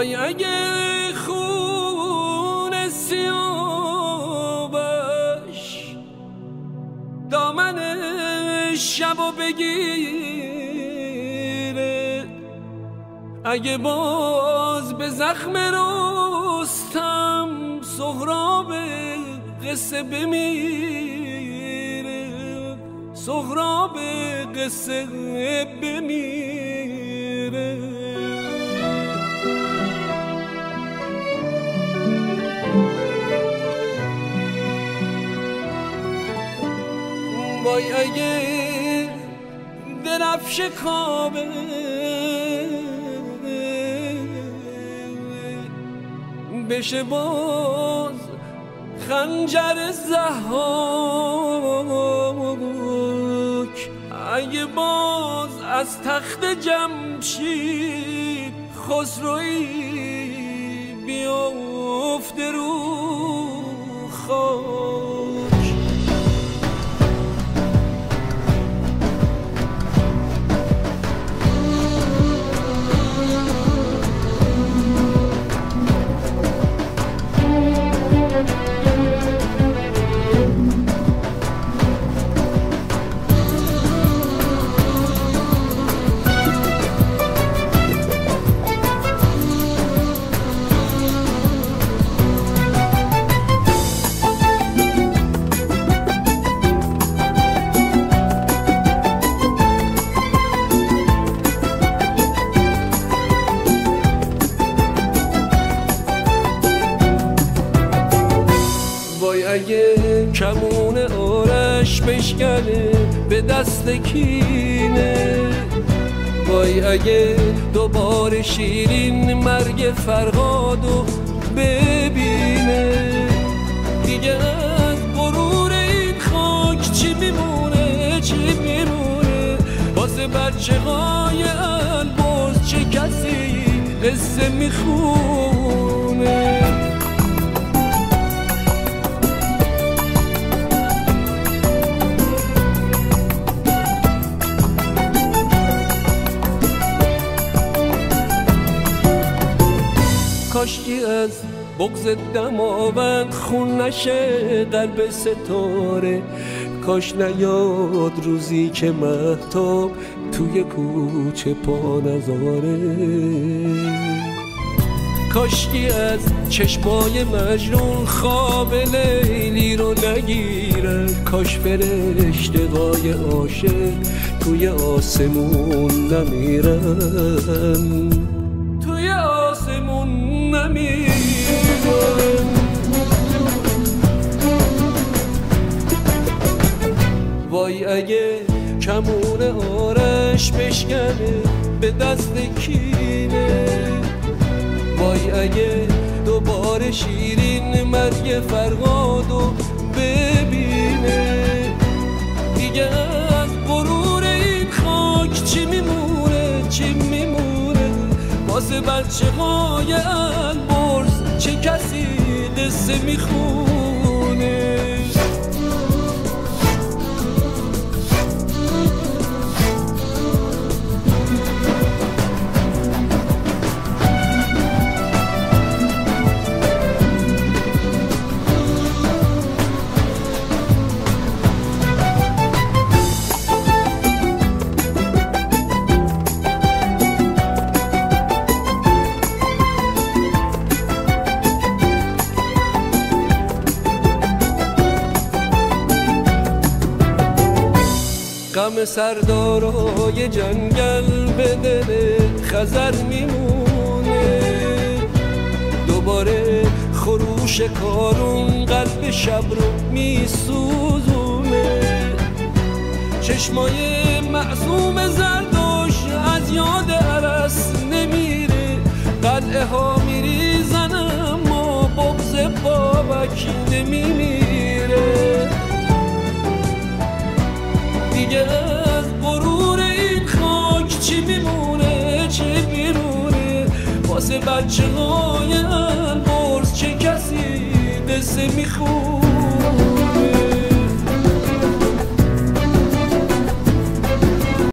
وای اگه خون سیابش دامن شب و بگیره. اگه باز به زخم رستم سهراب قصه بمیره. سهراب قصه بمیره. وای اگه درفش کابه. بشه باز خنجر زهاک اگه باز از تخت جمشید خسروی بیافته رو خاک. اگه کمون آرش بشکنه به دست کینه. وای اگه دوباره شیرین مرگ فرهادو ببینه. دیگه از غرور این خاک چی میمونه چی میمونه؟ واسه بچه های البرز چه کسی قصه می‌خونه؟ کاشکی از بغز دماوند خون نشه قلب ستاره. کاش نیاد روزی که محتاب توی کوچه پا نذاره کاشکی از چشمای مجنون خواب لیلی رو نگیرن کاش فرشتگای عاشق توی آسمون نمیرن. آسمون نمیرن وای اگه کمون آرش بشکنه به دست کینه. وای اگه دوباره شیرین مرگ فرهادو ببینه. بچه های البرز چه کسی قصه می‌خونه غم سردارای جنگل به دل خزر میمونه. دوباره خروش کارون قلب شب رو میسوزونه. چشمای معصوم زرداش از یاد عرس نمیره. قلعه ها میریزن اما بغز بابک نمیمیره. بچه های البرز چه کسی قصه می‌خونه